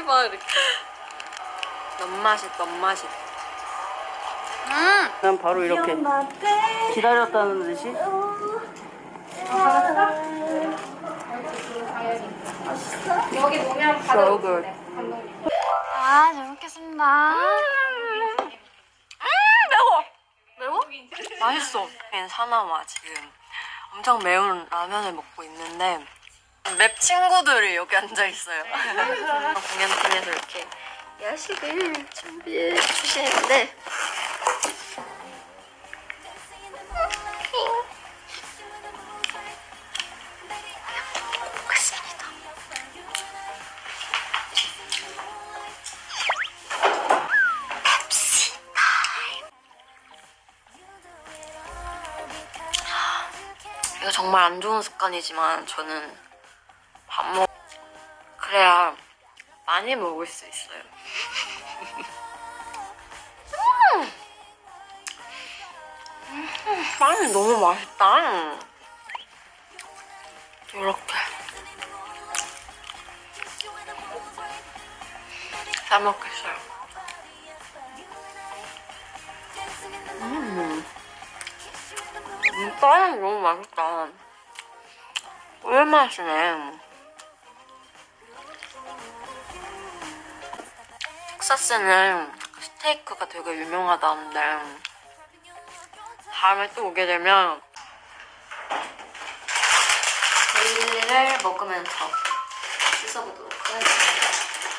머리 봐 이렇게. 너무 맛있, 너무 맛있. 음. 난 바로 이렇게 기다렸다는 듯이 여기 보면 So 바로 good. 아, 잘 먹겠습니다. 음, 매워. 매워? 맛있어. 얘는 사나마 지금 엄청 매운 라면을 먹고 있는데 맵 친구들이 여기 앉아 있어요. 공연팀에서 이렇게 야식을 준비해 주시는데. 이거 정말 안 좋은 습관이지만 저는 밥 먹... 그래야 많이 먹을 수 있어요. 음! 음, 빵이 너무 맛있다. 이렇게. 잘 먹겠어요. 음. 음, 빵이 너무 맛있다. 꿀맛이네. 텍사스는 스테이크가 되게 유명하다는데 다음에 또 오게 되면 벨리를 먹으면서 씻어보도록 하겠습니다.